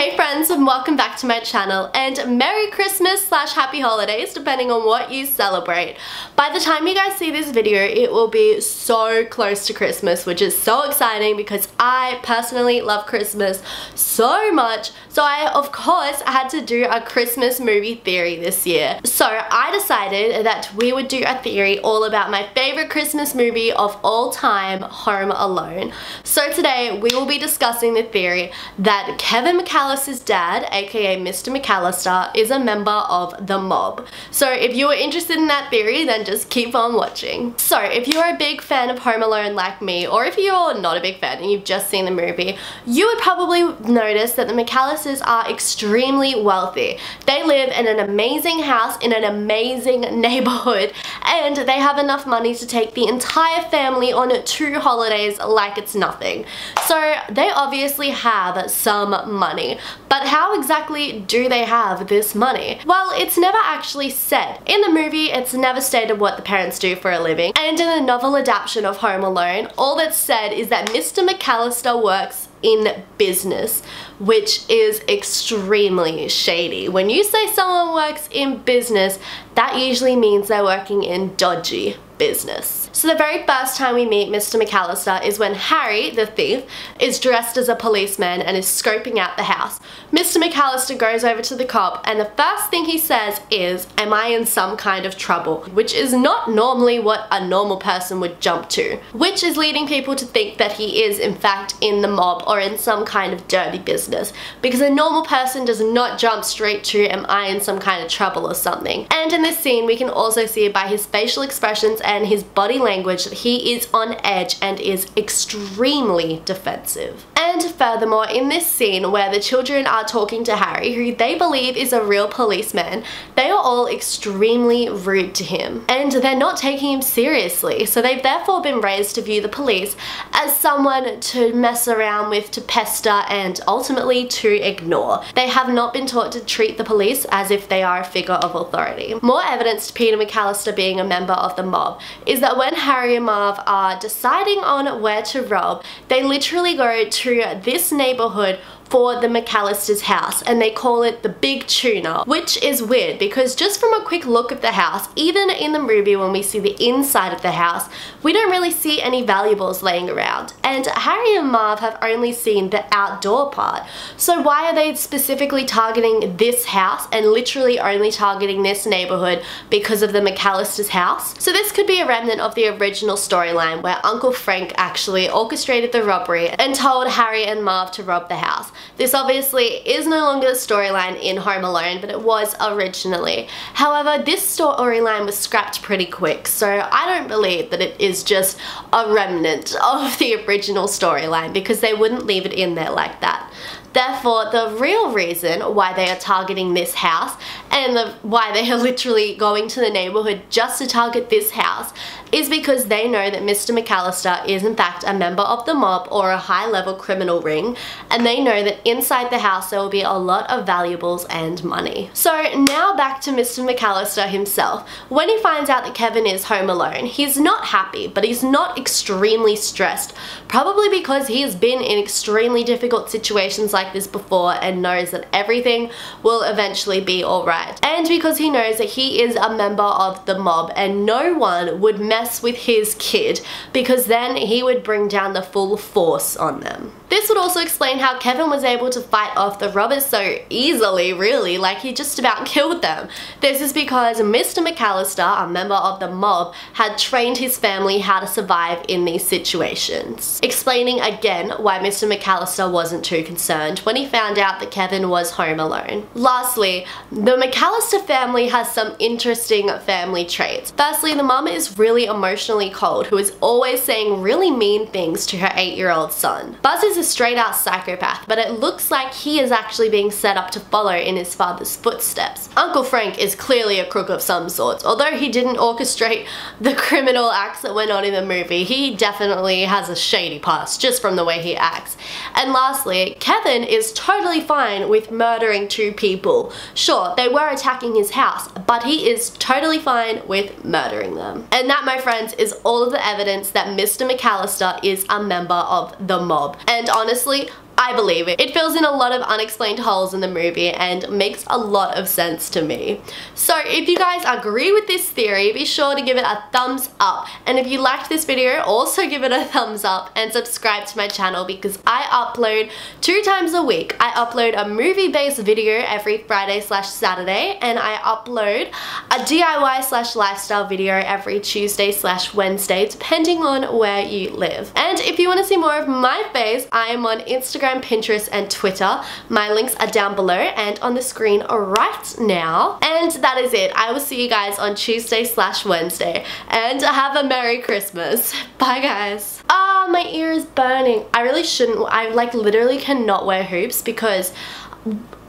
Hey friends and welcome back to my channel and Merry Christmas slash Happy Holidays depending on what you celebrate. By the time you guys see this video it will be so close to Christmas which is so exciting because I personally love Christmas so much so I of course had to do a Christmas movie theory this year. So I decided that we would do a theory all about my favorite Christmas movie of all time, Home Alone. So today we will be discussing the theory that Kevin McCallister McCallister's dad, aka Mr. McCallister, is a member of the mob. So if you are interested in that theory, then just keep on watching. So if you're a big fan of Home Alone like me, or if you're not a big fan and you've just seen the movie, you would probably notice that the McCallisters are extremely wealthy. They live in an amazing house in an amazing neighborhood and they have enough money to take the entire family on two holidays like it's nothing. So they obviously have some money. But how exactly do they have this money? Well, it's never actually said. In the movie, it's never stated what the parents do for a living. And in the novel adaptation of Home Alone, all that's said is that Mr. McCallister works in business, which is extremely shady. When you say someone works in business, that usually means they're working in dodgy business. So the very first time we meet Mr. McCallister is when Harry, the thief, is dressed as a policeman and is scoping out the house. Mr. McCallister goes over to the cop and the first thing he says is, am I in some kind of trouble? Which is not normally what a normal person would jump to. Which is leading people to think that he is in fact in the mob or in some kind of dirty business. Because a normal person does not jump straight to, am I in some kind of trouble or something. And in this scene we can also see by his facial expressions and his body language that he is on edge and is extremely defensive. And furthermore, in this scene where the children are talking to Harry, who they believe is a real policeman, they are all extremely rude to him. And they're not taking him seriously, so they've therefore been raised to view the police as someone to mess around with, to pester, and ultimately to ignore. They have not been taught to treat the police as if they are a figure of authority. More evidence to Peter McCallister being a member of the mob is that when Harry and Marv are deciding on where to rob, they literally go to this neighborhood for the McCallister's house and they call it the Big Tuna, which is weird because just from a quick look at the house, even in the movie when we see the inside of the house, we don't really see any valuables laying around. And Harry and Marv have only seen the outdoor part. So why are they specifically targeting this house and literally only targeting this neighborhood because of the McCallister's house? So this could be a remnant of the original storyline where Uncle Frank actually orchestrated the robbery and told Harry and Marv to rob the house. This obviously is no longer the storyline in Home Alone, but it was originally. However, this storyline was scrapped pretty quick, so I don't believe that it is just a remnant of the original storyline because they wouldn't leave it in there like that. Therefore, the real reason why they are targeting this house and the, why they are literally going to the neighborhood just to target this house is because they know that Mr. McCallister is in fact a member of the mob or a high level criminal ring and they know that inside the house there will be a lot of valuables and money. So now back to Mr. McCallister himself. When he finds out that Kevin is home alone, he's not happy but he's not extremely stressed probably because he has been in extremely difficult situations like this before and knows that everything will eventually be alright. And because he knows that he is a member of the mob and no one would mess with his kid because then he would bring down the full force on them. This would also explain how Kevin was able to fight off the robbers so easily, really, like he just about killed them. This is because Mr. McCallister, a member of the mob, had trained his family how to survive in these situations. Explaining again why Mr. McCallister wasn't too concerned when he found out that Kevin was home alone. Lastly, the McCallister family has some interesting family traits. Firstly, the mum is really emotionally cold who is always saying really mean things to her 8-year-old son. Buzz is a straight out psychopath, but it looks like he is actually being set up to follow in his father's footsteps. Uncle Frank is clearly a crook of some sort. Although he didn't orchestrate the criminal acts that went on in the movie, he definitely has a shady past just from the way he acts. And lastly, Kevin is totally fine with murdering two people. Sure, they were attacking his house, but he is totally fine with murdering them. And that, my friends, is all of the evidence that Mr. McCallister is a member of the mob. And honestly, I believe it. It fills in a lot of unexplained holes in the movie and makes a lot of sense to me. So if you guys agree with this theory, be sure to give it a thumbs up. And if you liked this video, also give it a thumbs up and subscribe to my channel because I upload two times a week. I upload a movie-based video every Friday slash Saturday and I upload a DIY slash lifestyle video every Tuesday slash Wednesday depending on where you live. And if you want to see more of my face, I am on Instagram, Pinterest and Twitter. My links are down below and on the screen right now. And that is it. I will see you guys on Tuesday slash Wednesday and have a Merry Christmas. Bye guys. Ah, oh, my ear is burning. I really shouldn't, I like literally cannot wear hoops because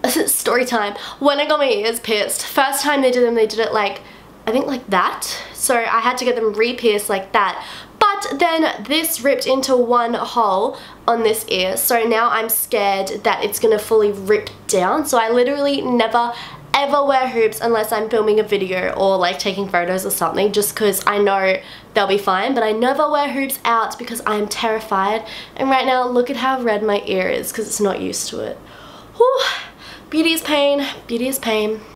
story time. When I got my ears pierced, first time they did them, they did it like, I think like that. So I had to get them re-pierced like that. But then this ripped into one hole on this ear. So now I'm scared that it's gonna fully rip down. So I literally never ever wear hoops unless I'm filming a video or like taking photos or something just because I know they'll be fine but I never wear hoops out because I'm terrified and right now look at how red my ear is because it's not used to it. Whew. Beauty is pain, beauty is pain.